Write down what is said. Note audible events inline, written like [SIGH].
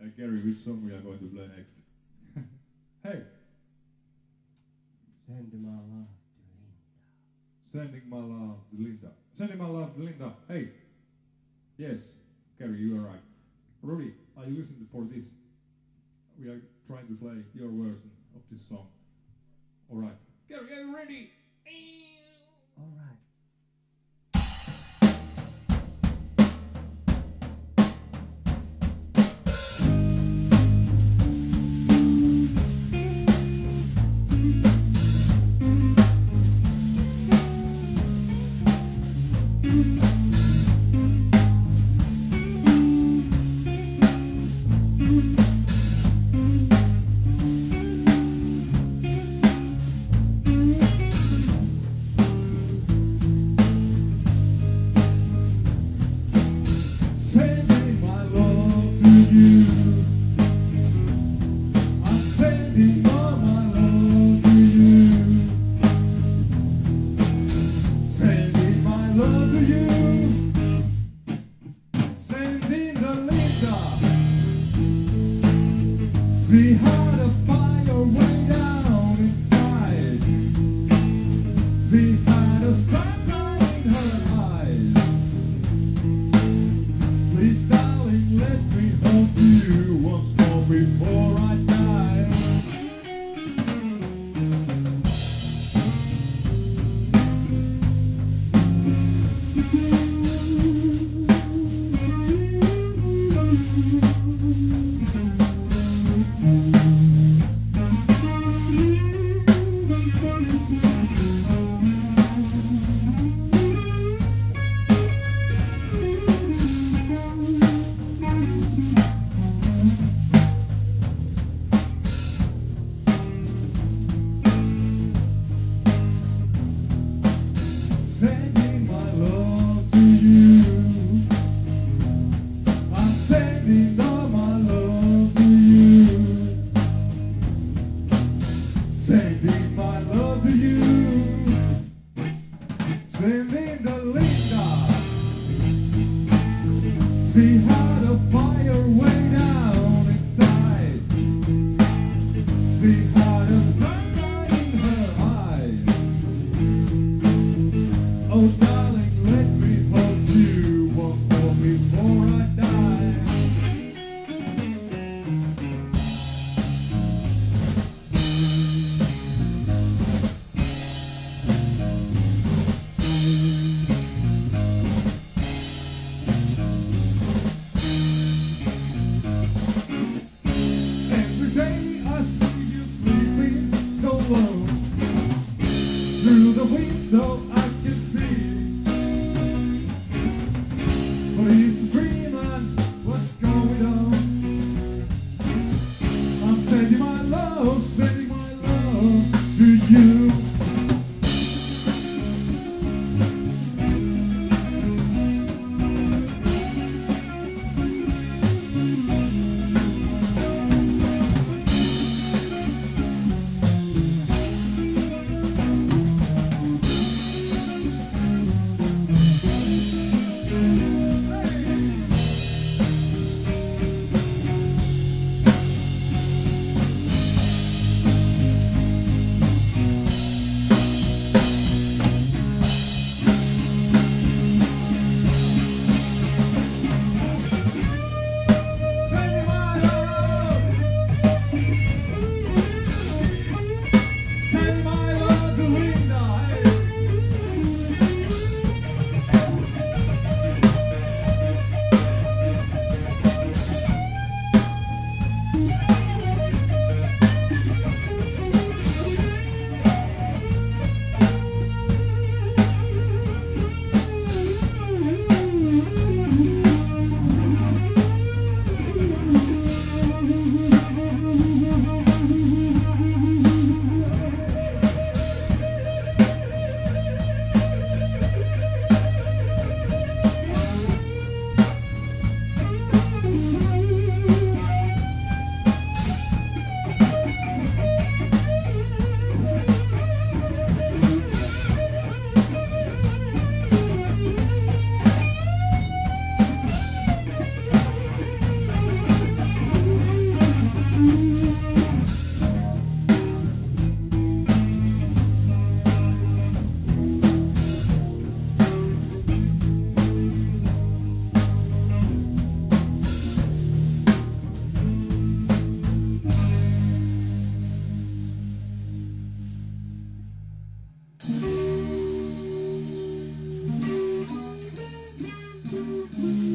Uh, Gerry, which song we are going to play next? [LAUGHS] hey, Sending my love to Linda. sending my love to Linda. Sending my love to Linda. Hey, yes, Gerry, you are right. Rory, are you listening for this? We are trying to play your version of this song. All right, Gerry, are you ready? All See how the fire way down inside. In her eyes. Please, darling, let me hold you once more before I die. Sending See how Mm-hmm.